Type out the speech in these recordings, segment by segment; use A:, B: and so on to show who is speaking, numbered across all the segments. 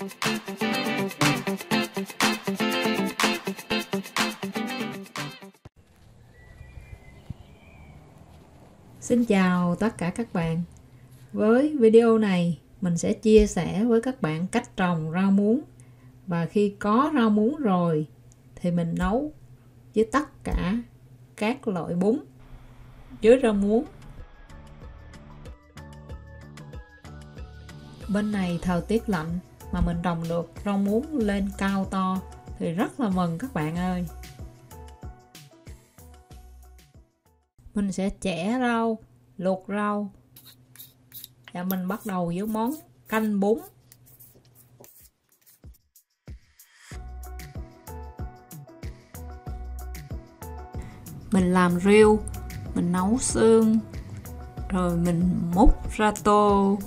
A: Xin chào tất cả các bạn. Với video này, mình sẽ chia sẻ với các bạn cách trồng rau muống. Và khi có rau muống rồi thì mình nấu với tất cả các loại bún với rau muống. Bên này thời tiết lạnh mà mình trồng được rau muống lên cao to thì rất là mừng các bạn ơi. mình sẽ chẻ rau, luộc rau. Và mình bắt đầu với món canh bún. Mình làm riêu, mình nấu xương, rồi mình múc ra tô.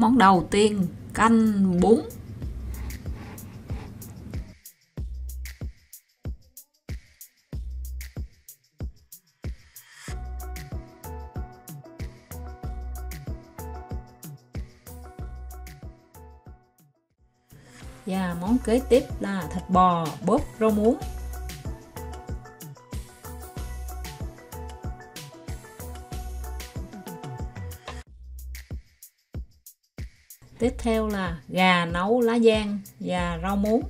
A: Món đầu tiên, canh bún. Và món kế tiếp là thịt bò bóp rau muống. Tiếp theo là gà nấu lá giang và rau muống.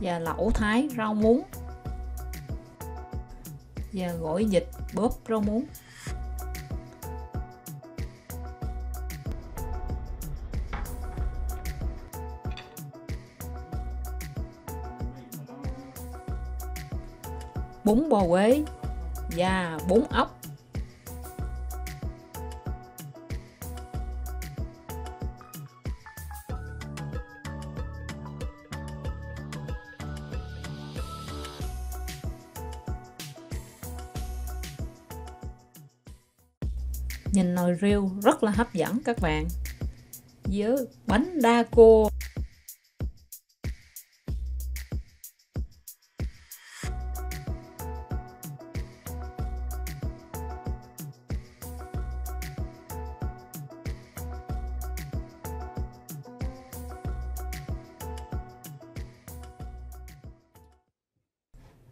A: Và lẩu thái rau muống. Và gỏi vịt bóp rau muống. Bún bò quế và bún ốc. Reel riêu rất là hấp dẫn các bạn. Với bánh đa cô.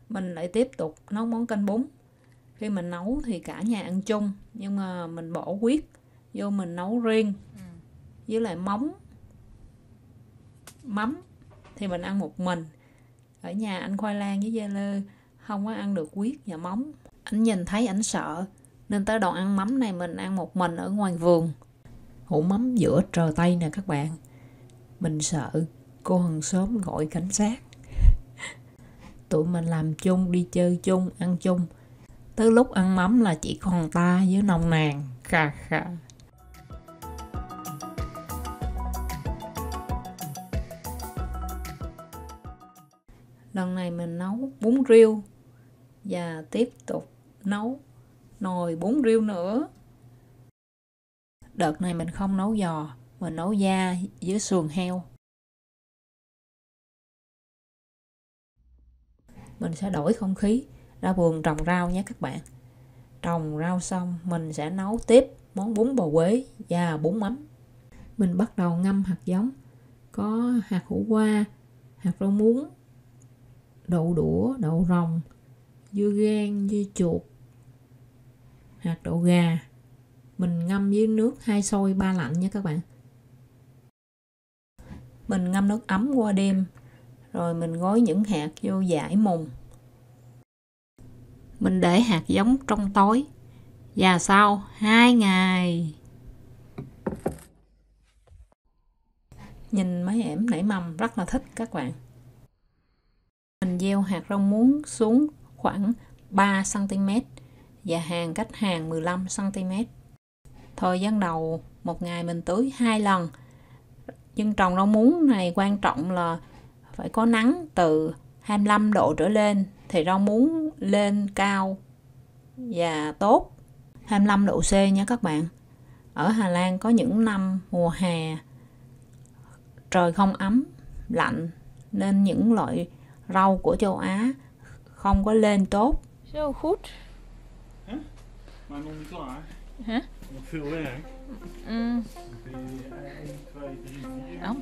A: Mình lại tiếp tục nấu món canh bún khi mình nấu thì cả nhà ăn chung nhưng mà mình bỏ huyết vô mình nấu riêng. Ừ. với lại móng mắm thì mình ăn một mình. Ở nhà anh khoai lang với dê lơ không có ăn được huyết và móng anh nhìn thấy ảnh sợ nên tới đoạn ăn mắm này mình ăn một mình ở ngoài vườn. Hũ mắm giữa trời tây nè các bạn. Mình sợ cô hàng xóm gọi cảnh sát. Tụi mình làm chung đi chơi chung ăn chung tới lúc ăn mắm là chỉ còn ta với nồng nàn, kha kha. Lần này mình nấu bún riêu và tiếp tục nấu nồi bún riêu nữa. Đợt này mình không nấu giò, mình nấu da với sườn heo. Mình sẽ đổi không khí ra vườn trồng rau nhé các bạn. Trồng rau xong, mình sẽ nấu tiếp món bún bò quế và bún mắm. Mình bắt đầu ngâm hạt giống. Có hạt hủ qua, hạt rau muống, đậu đũa, đậu rồng, dưa gan, dưa chuột, hạt đậu gà. Mình ngâm với nước hai sôi ba lạnh nha các bạn. Mình ngâm nước ấm qua đêm, rồi mình gói những hạt vô giải mùng mình để hạt giống trong tối. Và sau 2 ngày. Nhìn mấy ẻm nảy mầm, rất là thích các bạn. Mình gieo hạt rau muống xuống khoảng 3 cm và hàng cách hàng 15 cm thời gian đầu, một ngày mình tưới hai lần. Nhưng trồng rau muống này quan trọng là phải có nắng từ 25 độ trở lên thì rau muống lên cao và tốt 25 độ C nha các bạn ở Hà Lan có những năm mùa hè trời không ấm lạnh nên những loại rau của châu Á không có lên tốt
B: Zo, goed. Mm,
C: Dan kun je 1, 2, 3, 4. Daar. Hier nog.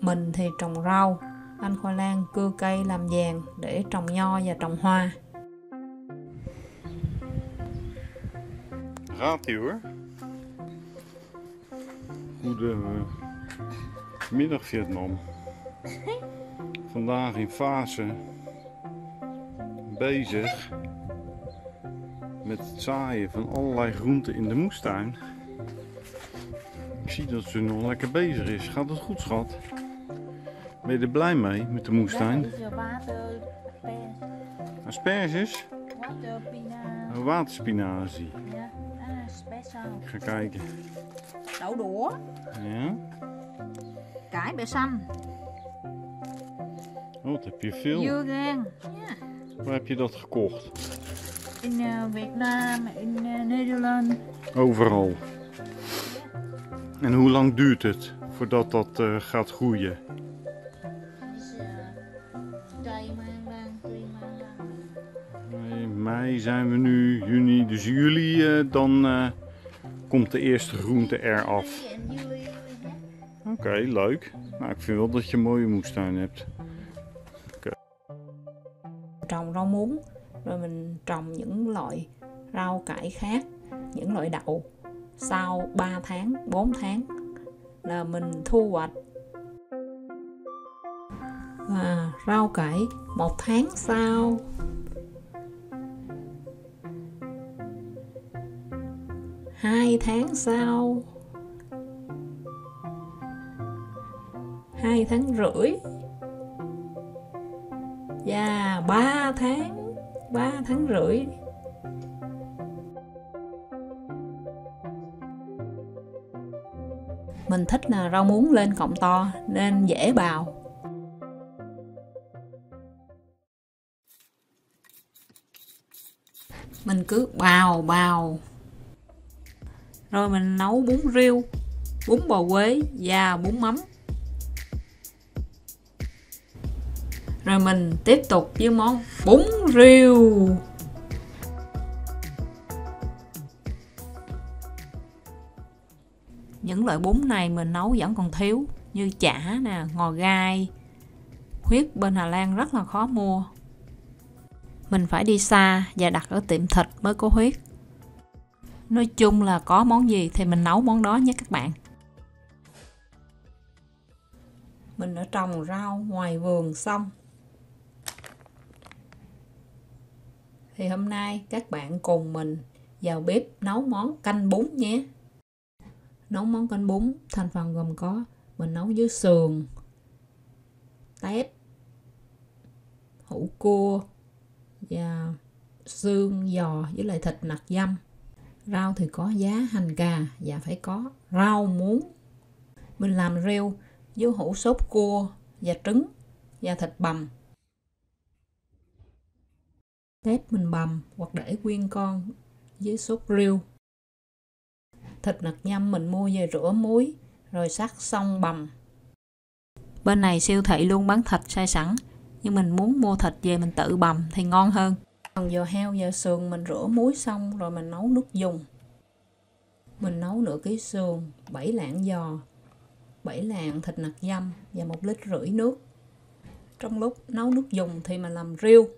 A: mình thì trồng rau anh khoai lang cưa cây làm vàng để trồng nho và trồng hoa
C: Gaat ie hoor. Goedemiddag Vietnam. Vandaag in fase bezig met het zaaien van allerlei groenten in de moestuin. Ik zie dat ze nog lekker bezig is. Gaat het goed schat? Ben je er blij mee met de moestuin?
B: water,
C: Asperges? Een waterspinazie.
B: Ja, ah.
C: Ik ga kijken.
B: Đậu đũa,
C: Ja?
B: cải bẹ xanh,
C: Oh, wat heb je veel?
B: dưa. Ja.
C: Waar heb je dat gekocht?
B: In eh, Vietnam, in eh, Nederland.
C: Overal. En hoe lang duurt het voordat dat eh, gaat groeien? In mei zijn we nu, juni, dus juli, eh, dan eh, komt de eerste groente eraf. Oké, leuk. Nou, ik vind wel dat je een mooie moestuin hebt.
A: trồng rau muống rồi mình trồng những loại rau cải khác những loại đậu sau 3 tháng 4 tháng là mình thu hoạch và rau cải một tháng sau. Hai tháng sau. Hai tháng rưỡi. Và ba tháng ba tháng rưỡi. Mình thích là rau muống lên cọng to nên dễ bào. Mình cứ bào bào. Rồi mình nấu bún riêu, bún bò quế và bún mắm. Rồi mình tiếp tục với món bún riêu. Những loại bún này mình nấu vẫn còn thiếu, như chả nè, ngò gai. Huyết bên Hà Lan rất là khó mua mình phải đi xa và đặt ở tiệm thịt mới có huyết. Nói chung là có món gì thì mình nấu món đó nhé các bạn. Mình đã trồng rau ngoài vườn xong. Thì hôm nay các bạn cùng mình vào bếp nấu món canh bún nhé. Nấu món canh bún, thành phần gồm có, mình nấu với sườn, tép, hũ cua và xương, giò với lại thịt nạc dăm rau thì có giá hành cà và dạ phải có. Rau, muống. Mình làm rêu với hũ sốt cua và trứng và thịt bằm. Tép mình bằm hoặc để nguyên con với sốt riêu. Thịt nạc nhâm mình mua về rửa muối, rồi sắc xong bằm. Bên này siêu thị luôn bán thịt sai sẵn nhưng mình muốn mua thịt về mình tự bằm thì ngon hơn. Còn giò heo giò sườn mình rửa muối xong rồi mình nấu nước dùng. Mình nấu nửa ký sườn 7 lạng giò 7 lạng thịt nạc dăm và một lít rưỡi nước. Trong lúc nấu nước dùng thì mình làm riêu.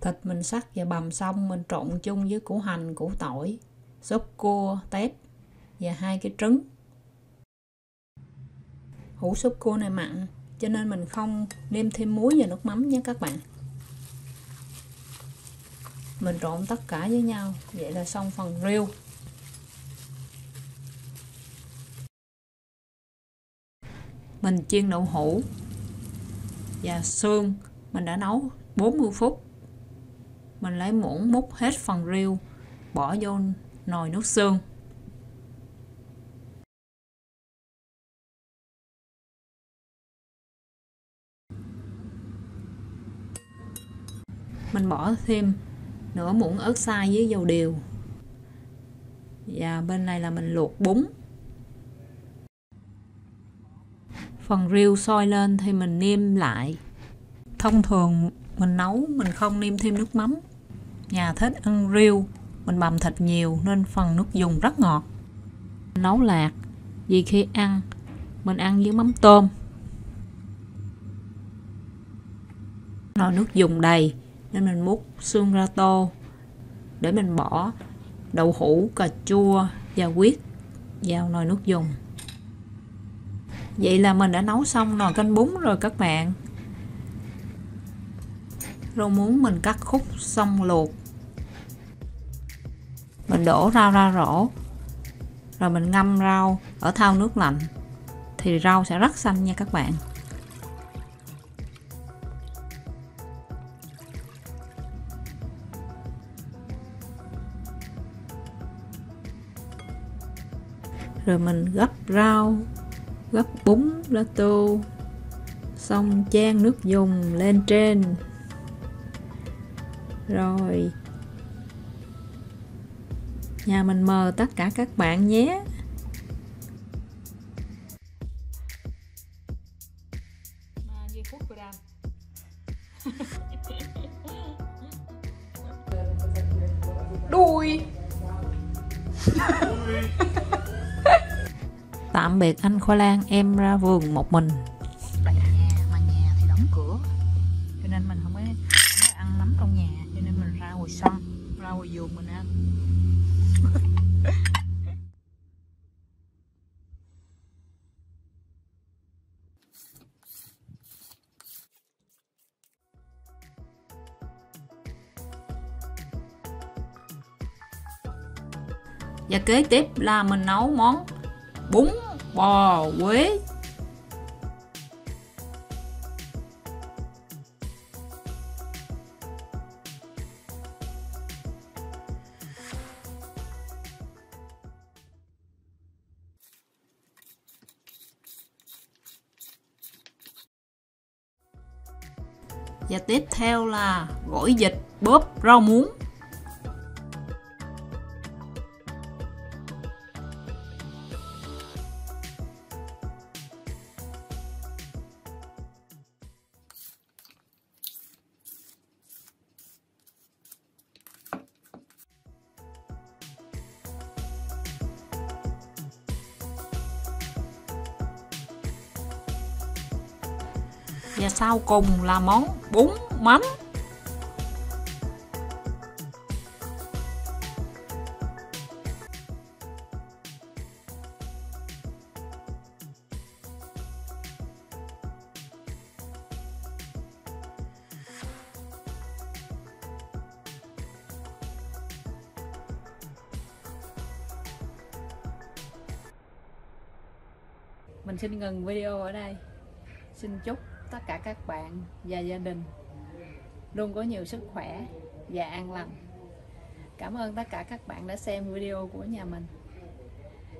A: Thịt mình sắc và bằm xong mình trộn chung với củ hành, củ tỏi sốt cua, tép và hai cái trứng. Hũ súp cua này mặn cho nên mình không nêm thêm muối và nước mắm nhé các bạn. Mình trộn tất cả với nhau. Vậy là xong phần riêu mình chiên đậu hũ và xương. Mình đã nấu 40 phút. Mình lấy muỗng múc hết phần riêu bỏ vô nồi nước xương. Mình bỏ thêm nửa muỗng ớt xay với dầu điều. Và bên này là mình luộc bún. Phần riêu sôi lên thì mình nêm lại. Thông thường mình nấu, mình không nêm thêm nước mắm. Nhà thích ăn riêu, mình bằm thịt nhiều nên phần nước dùng rất ngọt. Nấu lạc, vì khi ăn, mình ăn với mắm tôm. Nồi nước dùng đầy nên mình múc xương ra tô để mình bỏ đậu hũ, cà chua và huyết vào nồi nước dùng. Vậy là mình đã nấu xong nồi canh bún rồi các bạn. Rau muống mình cắt khúc xong luộc. Mình đổ rau ra rổ. Rồi mình ngâm rau ở thau nước lạnh. Thì rau sẽ rất xanh nha các bạn. Rồi mình gấp rau, gấp bún lá tô, xong chan nước dùng lên trên. Rồi, nhà mình mời tất cả các bạn nhé. Tạm biệt anh khoai lang em ra vườn một mình.
B: Tại nhà mà nhà thì đóng cửa. Cho nên mình không có, không có ăn nấm trong nhà. Cho nên mình ra ngoài sân ra ngoài vườn mình ăn.
A: Và kế tiếp là mình nấu món bún bò Quế. Và tiếp theo là gỏi vịt bóp rau muống. Sau cùng là món bún mắm. Mình xin ngừng video ở đây. Xin chúc tất cả các bạn và gia đình. Luôn có nhiều sức khỏe và an lành. Cảm ơn tất cả các bạn đã xem video của nhà mình.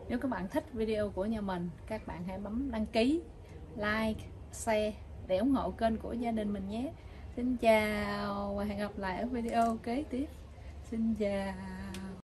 A: Nếu các bạn thích video của nhà mình, các bạn hãy bấm đăng ký, like, share để ủng hộ kênh của gia đình mình nhé. Xin chào và hẹn gặp lại ở video kế tiếp. Xin chào.